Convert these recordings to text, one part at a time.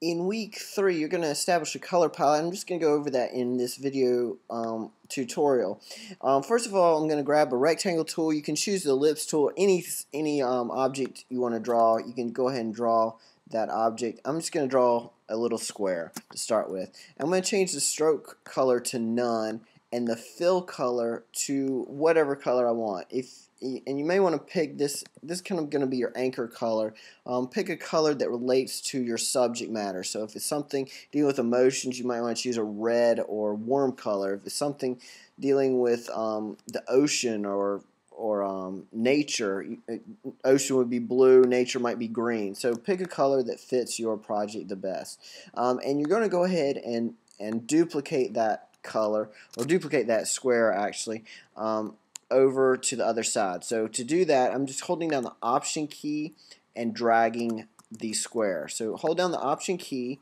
in week three, you're going to establish a color palette. I'm just going to go over that in this video um, tutorial. Um, first of all, I'm going to grab a rectangle tool. You can choose the ellipse tool. Any any um, object you want to draw, you can go ahead and draw that object. I'm just going to draw a little square to start with. I'm going to change the stroke color to none and the fill color to whatever color I want. If and you may want to pick this this is kind of going to be your anchor color. Um, pick a color that relates to your subject matter. So if it's something dealing with emotions you might want to choose a red or warm color. If it's something dealing with um, the ocean or or um, nature uh, ocean would be blue nature might be green. So pick a color that fits your project the best. Um, and you're going to go ahead and and duplicate that color or duplicate that square actually um, over to the other side. So to do that, I'm just holding down the Option key and dragging the square. So hold down the Option key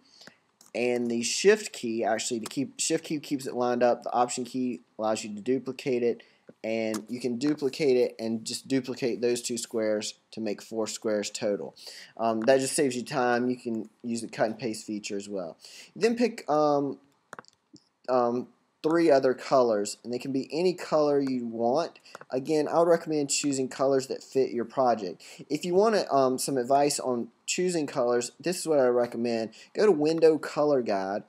and the Shift key, actually, to keep Shift key keeps it lined up. The Option key allows you to duplicate it, and you can duplicate it and just duplicate those two squares to make four squares total. Um, that just saves you time. You can use the cut and paste feature as well. Then pick um, um, three other colors and they can be any color you want. Again I would recommend choosing colors that fit your project. If you want um, some advice on choosing colors this is what I recommend. Go to window color guide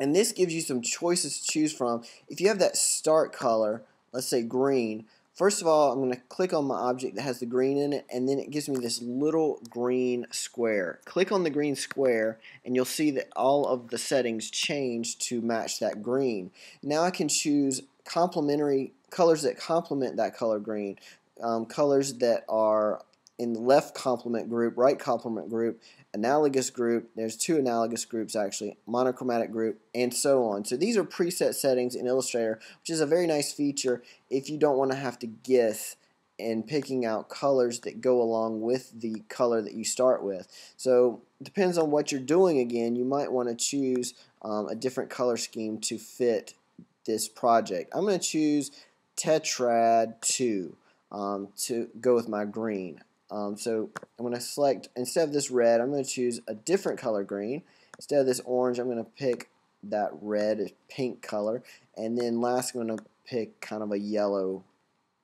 and this gives you some choices to choose from. If you have that start color let's say green First of all, I'm going to click on my object that has the green in it, and then it gives me this little green square. Click on the green square, and you'll see that all of the settings change to match that green. Now I can choose complementary colors that complement that color green, um, colors that are in the left complement group, right complement group, analogous group, there's two analogous groups actually, monochromatic group, and so on. So these are preset settings in Illustrator, which is a very nice feature if you don't want to have to guess in picking out colors that go along with the color that you start with. So depends on what you're doing again, you might want to choose um, a different color scheme to fit this project. I'm going to choose Tetrad 2 um, to go with my green. Um, so I'm going to select, instead of this red, I'm going to choose a different color green. Instead of this orange, I'm going to pick that red, pink color. And then last, I'm going to pick kind of a yellow,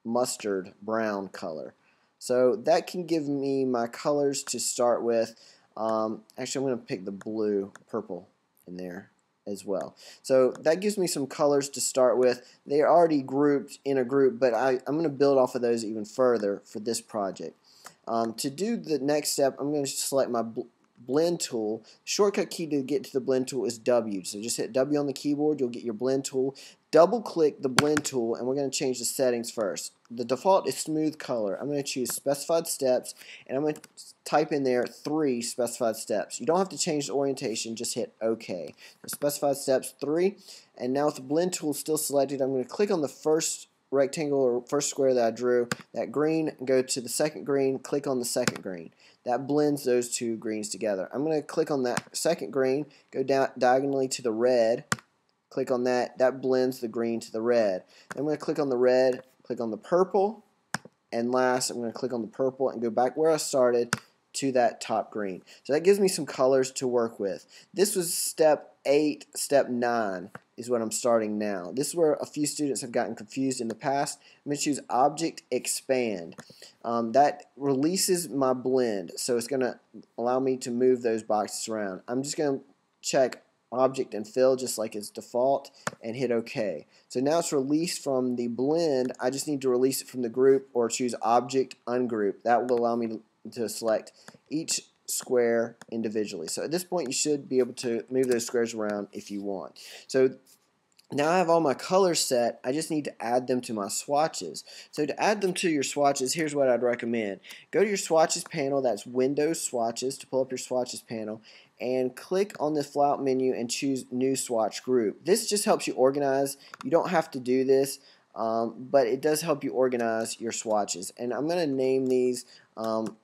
mustard, brown color. So that can give me my colors to start with. Um, actually, I'm going to pick the blue, purple in there as well. So that gives me some colors to start with. They are already grouped in a group, but I, I'm going to build off of those even further for this project. Um, to do the next step, I'm going to select my bl blend tool. Shortcut key to get to the blend tool is W. So just hit W on the keyboard, you'll get your blend tool. Double click the blend tool and we're going to change the settings first. The default is smooth color. I'm going to choose specified steps and I'm going to type in there three specified steps. You don't have to change the orientation, just hit OK. So specified steps three and now with the blend tool still selected, I'm going to click on the first rectangle or first square that I drew, that green, go to the second green, click on the second green. That blends those two greens together. I'm going to click on that second green, go down diagonally to the red, click on that, that blends the green to the red. I'm going to click on the red, click on the purple, and last I'm going to click on the purple and go back where I started to that top green. So that gives me some colors to work with. This was step 8, step 9 is what I'm starting now. This is where a few students have gotten confused in the past. I'm going to choose Object Expand. Um, that releases my blend, so it's going to allow me to move those boxes around. I'm just going to check Object and Fill just like its default and hit OK. So now it's released from the blend. I just need to release it from the group or choose Object Ungroup. That will allow me to, to select each square individually. So at this point you should be able to move those squares around if you want. So now I have all my colors set, I just need to add them to my swatches. So to add them to your swatches, here's what I'd recommend. Go to your swatches panel, that's Windows Swatches, to pull up your swatches panel, and click on the flyout menu and choose New Swatch Group. This just helps you organize. You don't have to do this, um, but it does help you organize your swatches. And I'm going to name these um,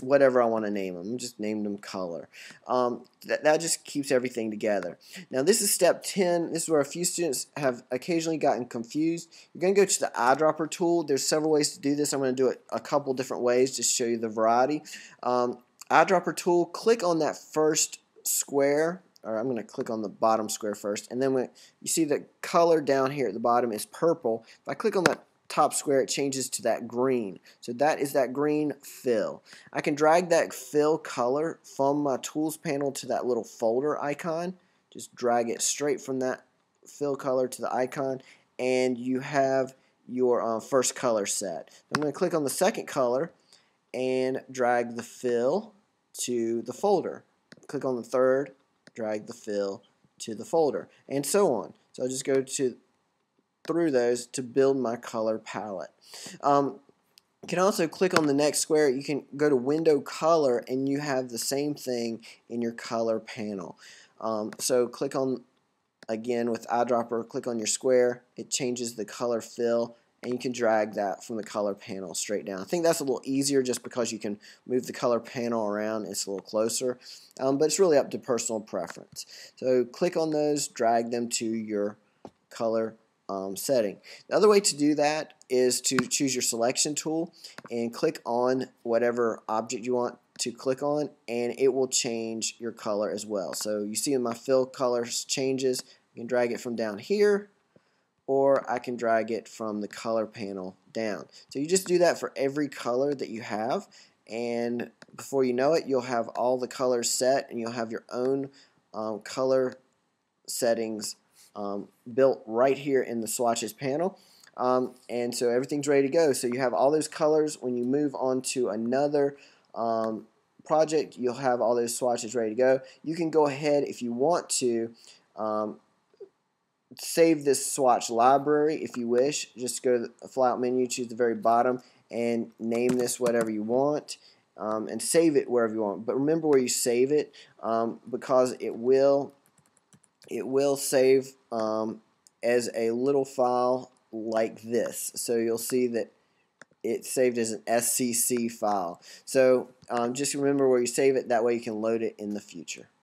whatever I want to name them. Just named them color. Um, that, that just keeps everything together. Now this is step 10. This is where a few students have occasionally gotten confused. You're going to go to the eyedropper tool. There's several ways to do this. I'm going to do it a couple different ways to show you the variety. Um, eyedropper tool, click on that first square, or I'm going to click on the bottom square first, and then when you see the color down here at the bottom is purple, if I click on that top square, it changes to that green. So that is that green fill. I can drag that fill color from my tools panel to that little folder icon. Just drag it straight from that fill color to the icon, and you have your uh, first color set. I'm going to click on the second color and drag the fill to the folder. Click on the third, drag the fill to the folder, and so on. So I'll just go to through those to build my color palette. Um, you can also click on the next square. You can go to window color and you have the same thing in your color panel. Um, so click on again with eyedropper, click on your square. It changes the color fill and you can drag that from the color panel straight down. I think that's a little easier just because you can move the color panel around. It's a little closer, um, but it's really up to personal preference. So click on those, drag them to your color um, setting. The other way to do that is to choose your selection tool and click on whatever object you want to click on and it will change your color as well. So you see my fill colors changes. You can drag it from down here or I can drag it from the color panel down. So you just do that for every color that you have and before you know it you'll have all the colors set and you'll have your own um, color settings um, built right here in the swatches panel. Um, and so everything's ready to go. So you have all those colors. When you move on to another um, project, you'll have all those swatches ready to go. You can go ahead if you want to um, save this swatch library if you wish. Just go to the fly out menu, choose the very bottom, and name this whatever you want. Um, and save it wherever you want. But remember where you save it um, because it will it will save um, as a little file like this. So you'll see that it's saved as an SCC file. So um, just remember where you save it, that way you can load it in the future.